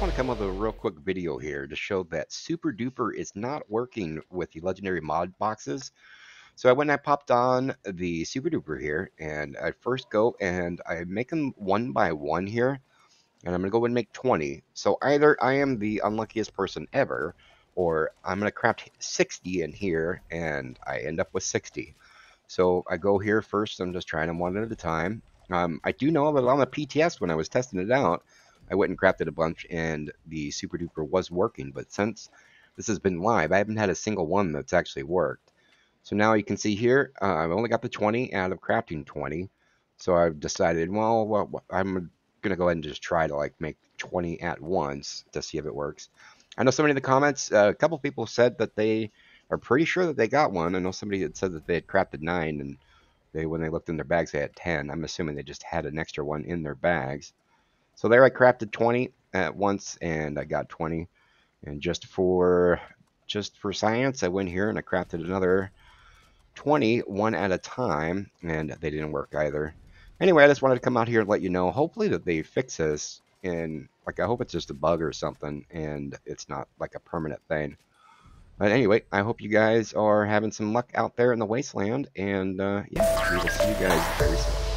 just want to come with a real quick video here to show that Super Duper is not working with the legendary mod boxes. So I went and I popped on the Super Duper here, and I first go and I make them one by one here, and I'm going to go and make 20. So either I am the unluckiest person ever, or I'm going to craft 60 in here, and I end up with 60. So I go here first, I'm just trying them one at a time. Um, I do know that on the PTS when I was testing it out, I went and crafted a bunch and the Super Duper was working, but since this has been live, I haven't had a single one that's actually worked. So now you can see here, uh, I've only got the 20 out of crafting 20. So I've decided, well, well I'm going to go ahead and just try to like make 20 at once to see if it works. I know somebody in the comments, uh, a couple people said that they are pretty sure that they got one. I know somebody had said that they had crafted 9 and they when they looked in their bags they had 10. I'm assuming they just had an extra one in their bags. So there I crafted 20 at once and I got 20. And just for just for science, I went here and I crafted another 20 one at a time and they didn't work either. Anyway, I just wanted to come out here and let you know hopefully that they fix this and like I hope it's just a bug or something and it's not like a permanent thing. But anyway, I hope you guys are having some luck out there in the wasteland and uh, yeah, we will see you guys very soon.